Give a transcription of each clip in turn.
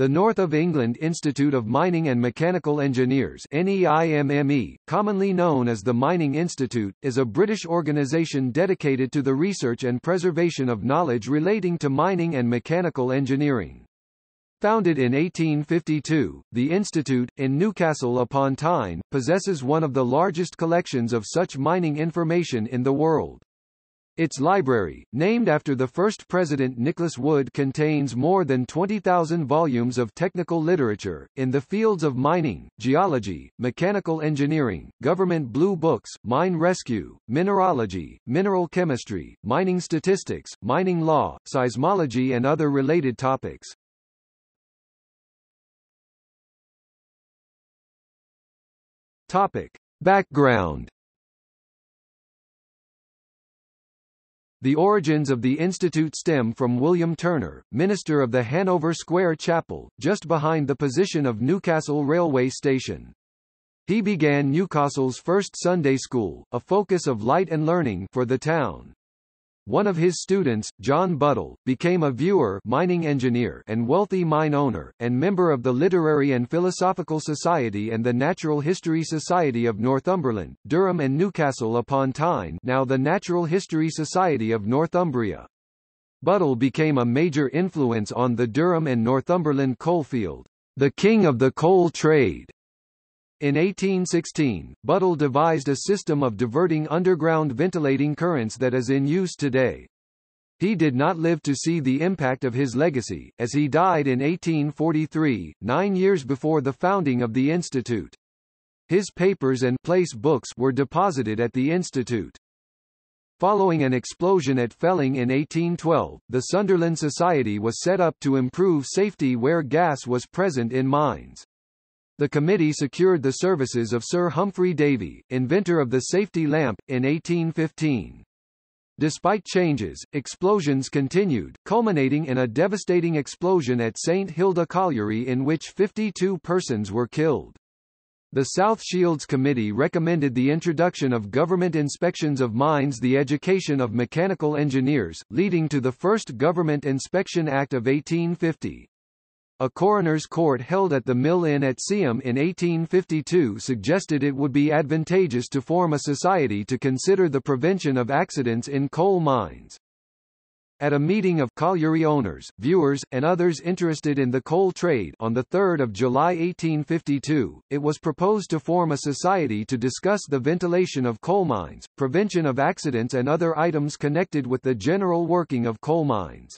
The North of England Institute of Mining and Mechanical Engineers NEIMME, commonly known as the Mining Institute, is a British organisation dedicated to the research and preservation of knowledge relating to mining and mechanical engineering. Founded in 1852, the Institute, in Newcastle upon Tyne, possesses one of the largest collections of such mining information in the world. Its library, named after the first president Nicholas Wood contains more than 20,000 volumes of technical literature, in the fields of mining, geology, mechanical engineering, government blue books, mine rescue, mineralogy, mineral chemistry, mining statistics, mining law, seismology and other related topics. Topic. Background The origins of the institute stem from William Turner, minister of the Hanover Square Chapel, just behind the position of Newcastle Railway Station. He began Newcastle's first Sunday school, a focus of light and learning for the town. One of his students, John Buddle, became a viewer mining engineer and wealthy mine owner, and member of the Literary and Philosophical Society and the Natural History Society of Northumberland, Durham and Newcastle upon Tyne now the Natural History Society of Northumbria. Buddle became a major influence on the Durham and Northumberland coalfield, the king of the coal trade, in 1816, Buddle devised a system of diverting underground ventilating currents that is in use today. He did not live to see the impact of his legacy, as he died in 1843, nine years before the founding of the Institute. His papers and place books were deposited at the Institute. Following an explosion at Felling in 1812, the Sunderland Society was set up to improve safety where gas was present in mines. The committee secured the services of Sir Humphry Davy, inventor of the safety lamp, in 1815. Despite changes, explosions continued, culminating in a devastating explosion at St Hilda Colliery in which 52 persons were killed. The South Shields Committee recommended the introduction of government inspections of mines the education of mechanical engineers, leading to the first Government Inspection Act of 1850. A coroner's court held at the Mill Inn at Seaham in 1852 suggested it would be advantageous to form a society to consider the prevention of accidents in coal mines. At a meeting of colliery owners, viewers, and others interested in the coal trade on 3 July 1852, it was proposed to form a society to discuss the ventilation of coal mines, prevention of accidents and other items connected with the general working of coal mines.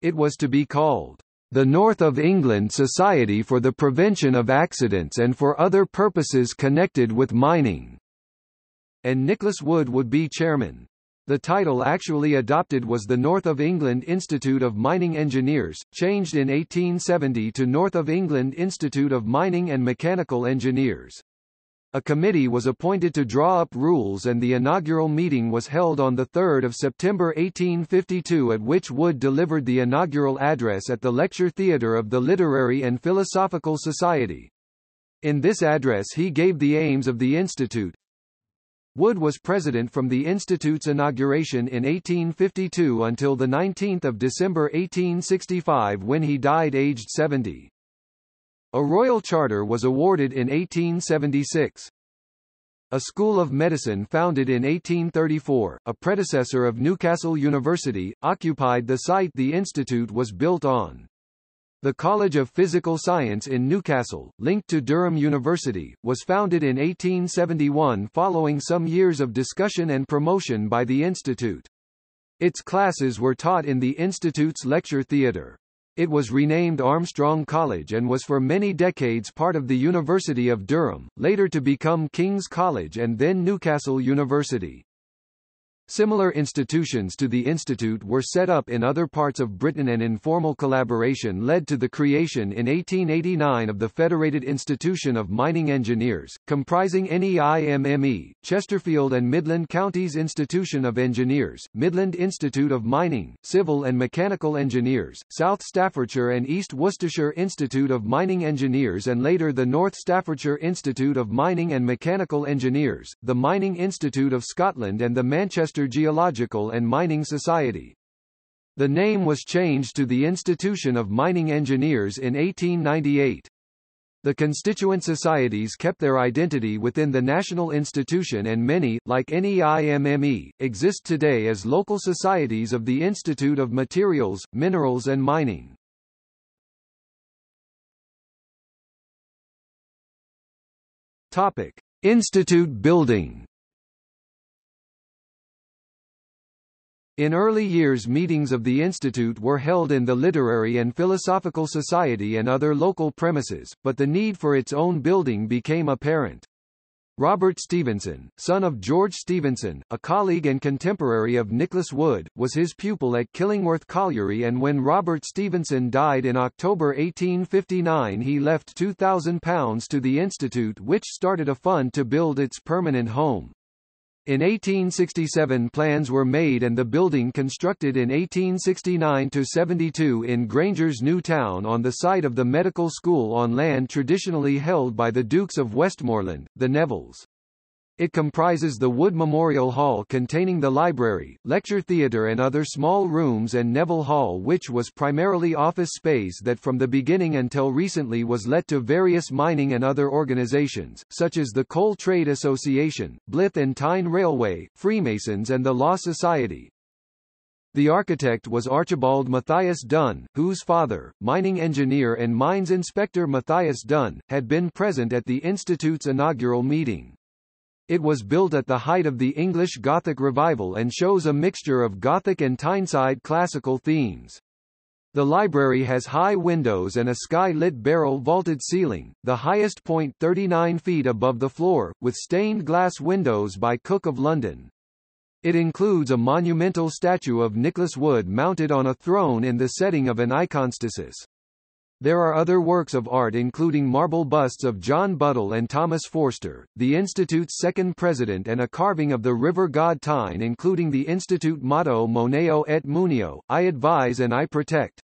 It was to be called the North of England Society for the Prevention of Accidents and for other purposes connected with mining, and Nicholas Wood would be chairman. The title actually adopted was the North of England Institute of Mining Engineers, changed in 1870 to North of England Institute of Mining and Mechanical Engineers. A committee was appointed to draw up rules and the inaugural meeting was held on 3 September 1852 at which Wood delivered the inaugural address at the Lecture Theatre of the Literary and Philosophical Society. In this address he gave the aims of the Institute. Wood was president from the Institute's inauguration in 1852 until 19 December 1865 when he died aged 70. A royal charter was awarded in 1876. A School of Medicine founded in 1834, a predecessor of Newcastle University, occupied the site the institute was built on. The College of Physical Science in Newcastle, linked to Durham University, was founded in 1871 following some years of discussion and promotion by the institute. Its classes were taught in the institute's lecture theatre. It was renamed Armstrong College and was for many decades part of the University of Durham, later to become King's College and then Newcastle University. Similar institutions to the institute were set up in other parts of Britain and informal collaboration led to the creation in 1889 of the Federated Institution of Mining Engineers, comprising NEIMME, Chesterfield and Midland Counties Institution of Engineers, Midland Institute of Mining, Civil and Mechanical Engineers, South Staffordshire and East Worcestershire Institute of Mining Engineers and later the North Staffordshire Institute of Mining and Mechanical Engineers, the Mining Institute of Scotland and the Manchester Geological and Mining Society. The name was changed to the Institution of Mining Engineers in 1898. The constituent societies kept their identity within the national institution and many, like NEIMME, exist today as local societies of the Institute of Materials, Minerals and Mining. Topic: Institute building. In early years meetings of the institute were held in the Literary and Philosophical Society and other local premises, but the need for its own building became apparent. Robert Stephenson, son of George Stephenson, a colleague and contemporary of Nicholas Wood, was his pupil at Killingworth Colliery and when Robert Stephenson died in October 1859 he left £2,000 to the institute which started a fund to build its permanent home. In 1867 plans were made and the building constructed in 1869–72 in Grainger's New Town on the site of the medical school on land traditionally held by the Dukes of Westmorland, the Nevilles. It comprises the Wood Memorial Hall containing the library, lecture theatre and other small rooms and Neville Hall which was primarily office space that from the beginning until recently was let to various mining and other organisations, such as the Coal Trade Association, Blyth and Tyne Railway, Freemasons and the Law Society. The architect was Archibald Matthias Dunn, whose father, mining engineer and mines inspector Matthias Dunn, had been present at the Institute's inaugural meeting. It was built at the height of the English Gothic revival and shows a mixture of Gothic and Tyneside classical themes. The library has high windows and a sky-lit barrel-vaulted ceiling, the highest point 39 feet above the floor, with stained glass windows by Cook of London. It includes a monumental statue of Nicholas Wood mounted on a throne in the setting of an iconostasis. There are other works of art including marble busts of John Buddle and Thomas Forster, the Institute's second president and a carving of the river god Tyne including the Institute motto Moneo et Munio, I advise and I protect.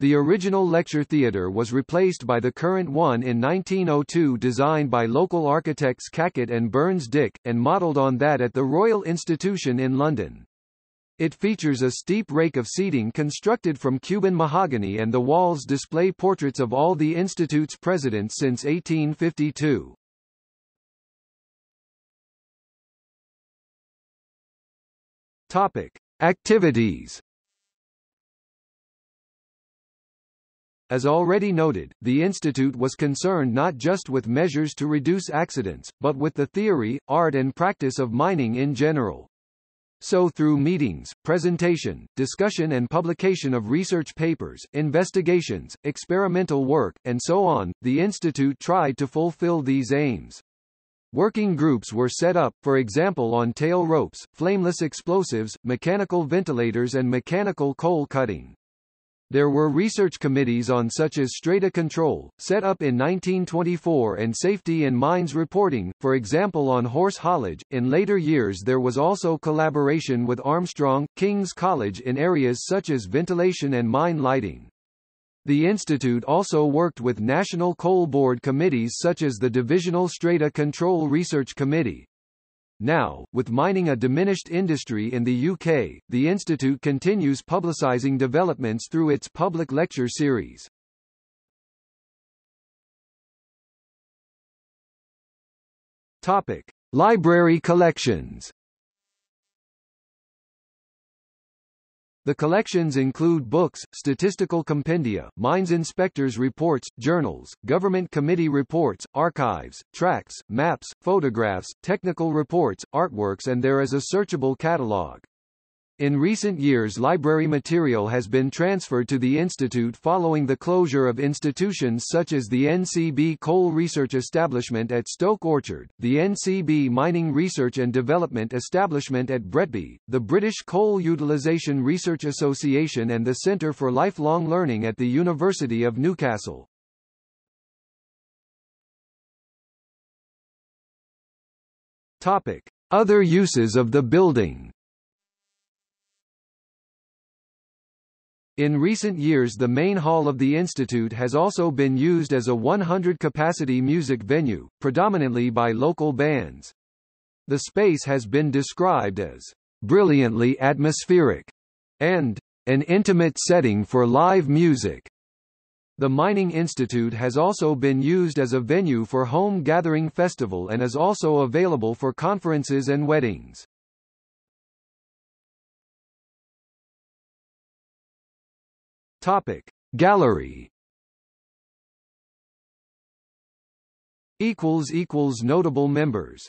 The original lecture theatre was replaced by the current one in 1902 designed by local architects Cackett and Burns Dick, and modelled on that at the Royal Institution in London. It features a steep rake of seating constructed from Cuban mahogany and the walls display portraits of all the Institute's presidents since 1852. Topic. Activities As already noted, the Institute was concerned not just with measures to reduce accidents, but with the theory, art and practice of mining in general. So through meetings, presentation, discussion and publication of research papers, investigations, experimental work, and so on, the Institute tried to fulfill these aims. Working groups were set up, for example on tail ropes, flameless explosives, mechanical ventilators and mechanical coal cutting. There were research committees on such as strata control, set up in 1924 and safety in mines reporting, for example on horse haulage. In later years there was also collaboration with Armstrong, King's College in areas such as ventilation and mine lighting. The institute also worked with National Coal Board committees such as the Divisional Strata Control Research Committee, now, with mining a diminished industry in the UK, the Institute continues publicising developments through its public lecture series. Topic. Library collections The collections include books, statistical compendia, mines inspectors' reports, journals, government committee reports, archives, tracts, maps, photographs, technical reports, artworks and there is a searchable catalogue. In recent years library material has been transferred to the Institute following the closure of institutions such as the NCB Coal Research Establishment at Stoke Orchard, the NCB Mining Research and Development Establishment at Bretby, the British Coal Utilisation Research Association and the Centre for Lifelong Learning at the University of Newcastle. Topic. Other uses of the building In recent years the main hall of the Institute has also been used as a 100-capacity music venue, predominantly by local bands. The space has been described as brilliantly atmospheric and an intimate setting for live music. The Mining Institute has also been used as a venue for Home Gathering Festival and is also available for conferences and weddings. Topic: Gallery. Equals equals notable members.